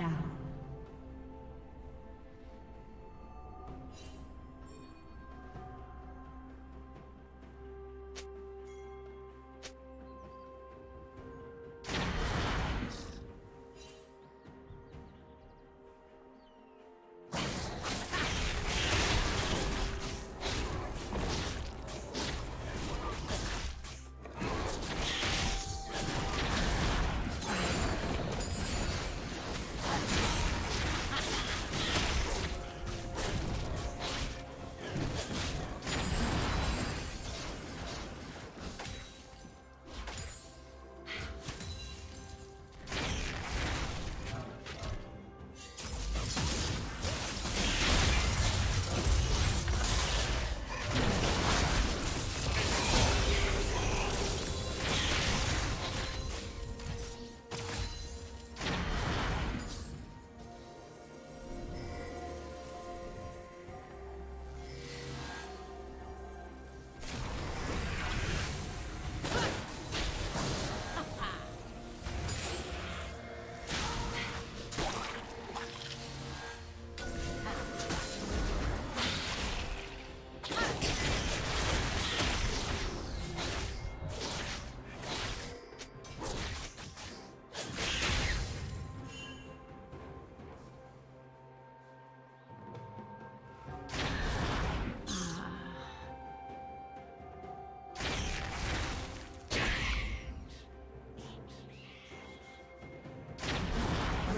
down.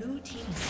Blue Team's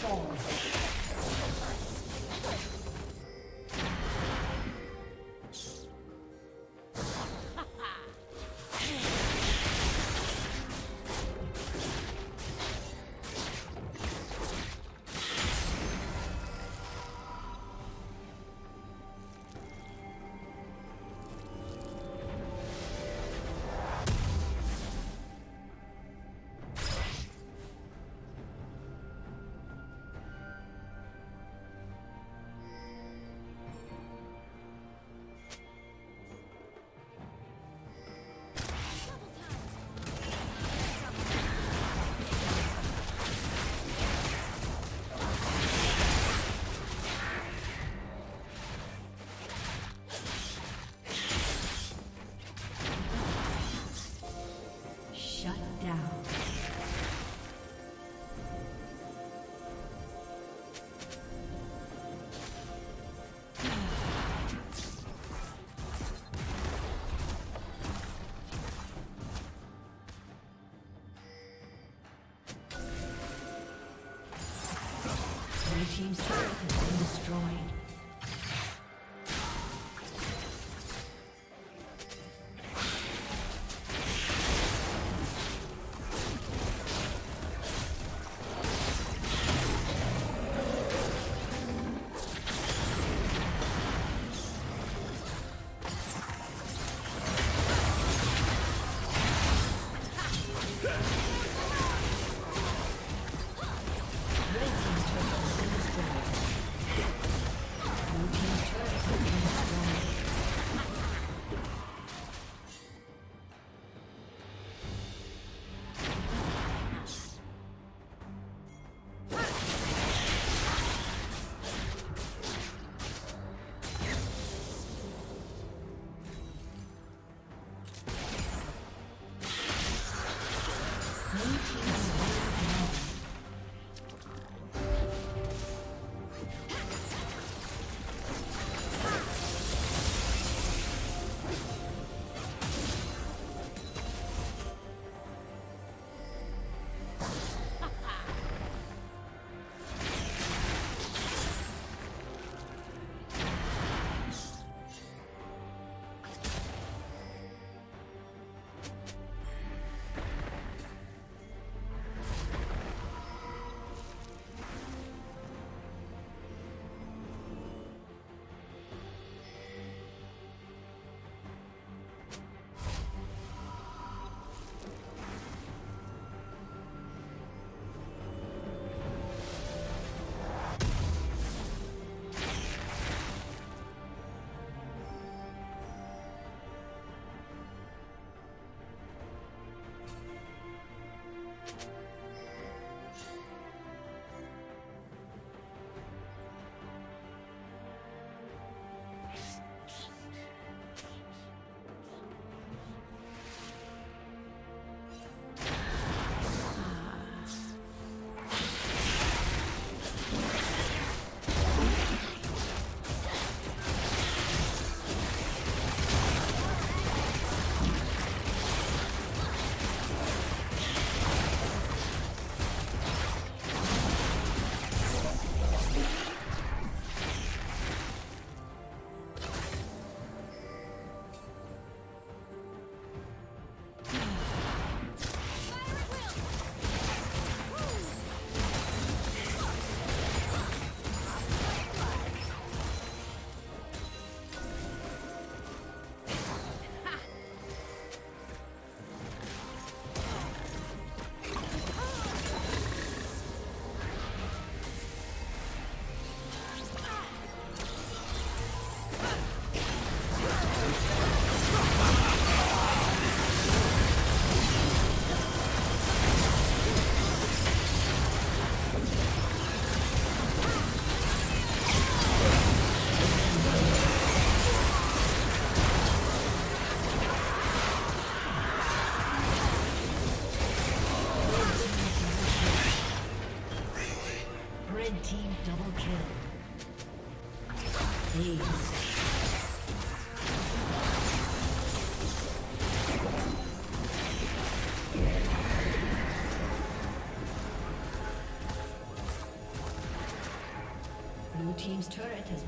Four.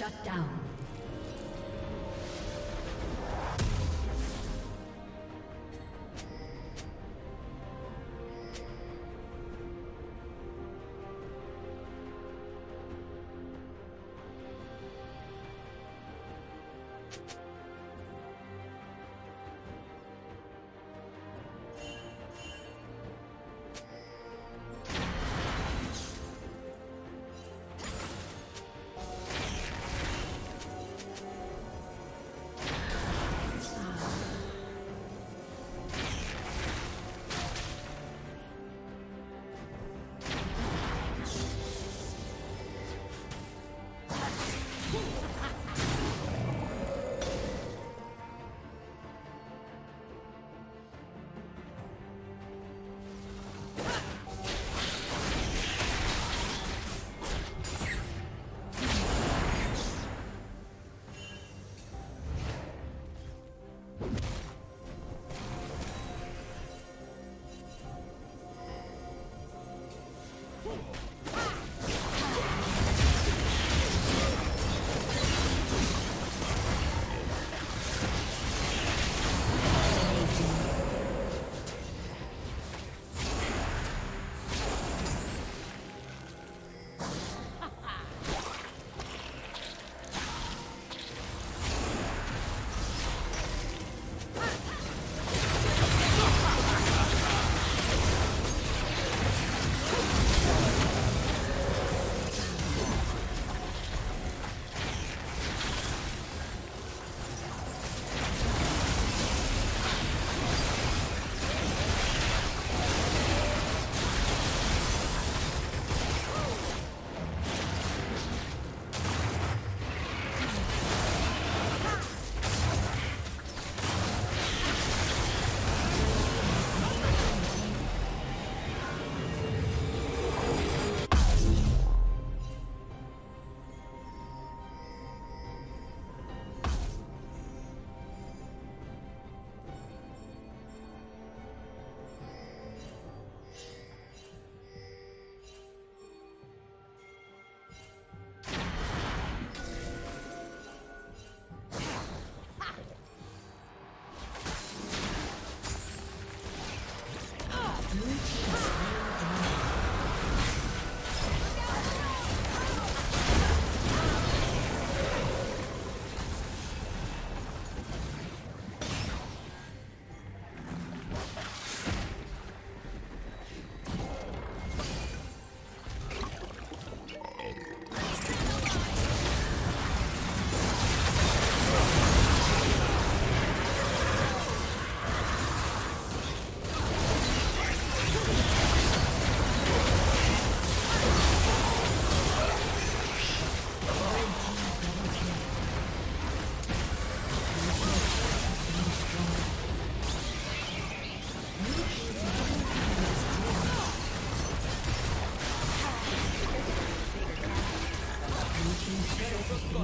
Shut down.